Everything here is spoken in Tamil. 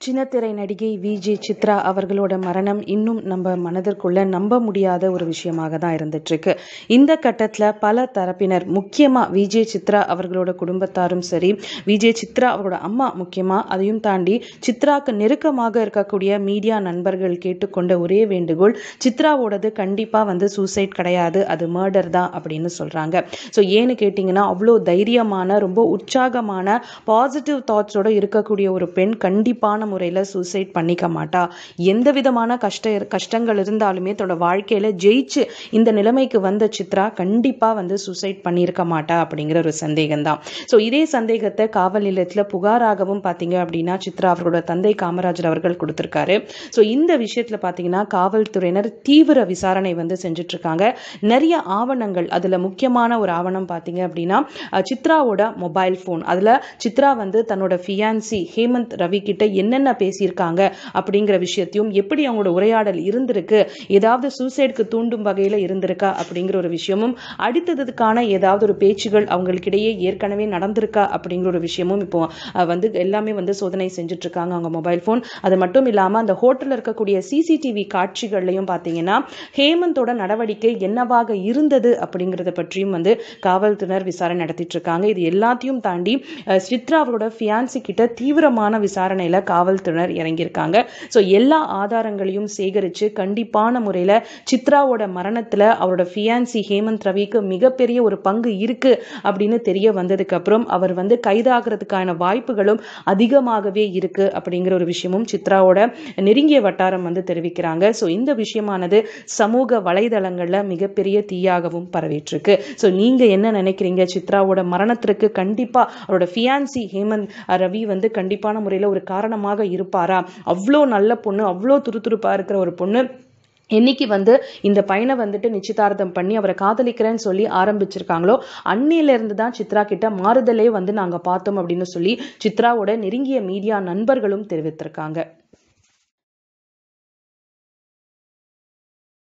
சின்னத்திரை நடிகை விஜே சித்ரா அவர்களோட மரணம் இன்னும் நம்ம மனதிற்குள்ள நம்ப முடியாத ஒரு விஷயமாக தான் இருந்துட்டு இருக்கு இந்த கட்டத்தில் பல தரப்பினர் முக்கியமாக விஜே சித்ரா அவர்களோட குடும்பத்தாரும் சரி விஜே சித்ரா அவரோட அம்மா முக்கியமாக அதையும் தாண்டி சித்ராக்கு நெருக்கமாக இருக்கக்கூடிய மீடியா நண்பர்கள் கேட்டுக்கொண்ட ஒரே வேண்டுகோள் சித்ராவோடது கண்டிப்பாக வந்து சூசைட் கிடையாது அது மர்டர் தான் அப்படின்னு சொல்கிறாங்க ஸோ ஏன்னு கேட்டிங்கன்னா அவ்வளோ தைரியமான ரொம்ப உற்சாகமான பாசிட்டிவ் தாட்ஸோட இருக்கக்கூடிய ஒரு பெண் கண்டிப்பான முறையில் சூசைட் பண்ணிக்க மாட்டா. எந்த விதமான கஷ்ட கஷ்டங்கள் இருந்தாலுமே தன்னோட வாழ்க்கையில் ஜெயிச்சு இந்த நிலைமைக்கு வந்த சித்ரா கண்டிப்பாக வந்து சூசைட் பண்ணியிருக்க மாட்டா அப்படிங்கிற ஒரு சந்தேகம் தான் ஸோ இதே சந்தேகத்தை காவல் நிலையத்தில் புகாராகவும் பார்த்தீங்க அப்படின்னா சித்ரா அவரோட தந்தை காமராஜர் அவர்கள் கொடுத்துருக்காரு. ஸோ இந்த விஷயத்தில் பார்த்தீங்கன்னா காவல்துறையினர் தீவிர விசாரணை வந்து செஞ்சுட்டு இருக்காங்க நிறைய ஆவணங்கள் அதில் முக்கியமான ஒரு ஆவணம் பார்த்தீங்க அப்படின்னா சித்ராவோட மொபைல் ஃபோன் அதில் சித்ரா வந்து தன்னோட ஃபியான்சி ஹேமந்த் ரவி கிட்ட என்ன என்னென்ன பேசியிருக்காங்க அப்படிங்கிற விஷயத்தையும் எப்படி அவங்களோட உரையாடல் இருந்திருக்கு ஏதாவது சூசைடுக்கு தூண்டும் வகையில் இருந்திருக்கா அப்படிங்கிற ஒரு விஷயமும் அடுத்ததுக்கான ஏதாவது ஒரு பேச்சுகள் அவங்களுக்கிடையே ஏற்கனவே நடந்திருக்கா அப்படிங்கிற ஒரு விஷயமும் இப்போ வந்து எல்லாமே வந்து சோதனை செஞ்சுட்டு இருக்காங்க அவங்க மொபைல் ஃபோன். அது மட்டும் இல்லாமல் அந்த ஹோட்டலில் இருக்கக்கூடிய சிசிடிவி காட்சிகள்லையும் பார்த்தீங்கன்னா ஹேமந்தோட நடவடிக்கை என்னவாக இருந்தது அப்படிங்கிறத பற்றியும் வந்து காவல்துறையினர் விசாரணை நடத்திட்டு இருக்காங்க இது எல்லாத்தையும் தாண்டி சித்ரா அவரோட ஃபியான்சி கிட்ட தீவிரமான விசாரணையில் காவல் காவல்துறையினர் இறங்கியிருக்காங்க. ஸோ எல்லா ஆதாரங்களையும் சேகரித்து கண்டிப்பான முறையில் சித்ராவோட மரணத்தில் அவரோட ஃபியான்சி ஹேமந்த் ரவிக்கு மிகப்பெரிய ஒரு பங்கு இருக்கு அப்படின்னு தெரிய வந்ததுக்கு அப்புறம் அவர் வந்து கைதாகிறதுக்கான வாய்ப்புகளும் அதிகமாகவே இருக்கு அப்படிங்கிற ஒரு விஷயமும் சித்ராவோட நெருங்கிய வட்டாரம் வந்து தெரிவிக்கிறாங்க. ஸோ இந்த விஷயமானது சமூக வலைதளங்களில் மிகப்பெரிய தீயாகவும் பரவிட்டுருக்கு. ஸோ நீங்க என்ன நினைக்கிறீங்க? சித்ராவோட மரணத்திற்கு கண்டிப்பா அவரோட ஃபியான்சி ஹேமந்த் ரவி வந்து கண்டிப்பான முறையில் ஒரு காரணமாக இருப்பாரா? அவ்வளோ நல்ல பொண்ணு அவ்வளோ துருதுருப்பா இருக்கிற ஒரு பொண்ணு. என்னைக்கு வந்து இந்த பையனை வந்துட்டு நிச்சயதார்த்தம் பண்ணி அவரை காதலிக்கிறேன்னு சொல்லி ஆரம்பிச்சிருக்காங்களோ அன்னையிலேருந்து தான் சித்ரா கிட்ட மாறுதலே வந்து நாங்க பார்த்தோம் அப்படின்னு சொல்லி சித்ராவோட நெருங்கிய மீடியா நண்பர்களும் தெரிவித்திருக்காங்க.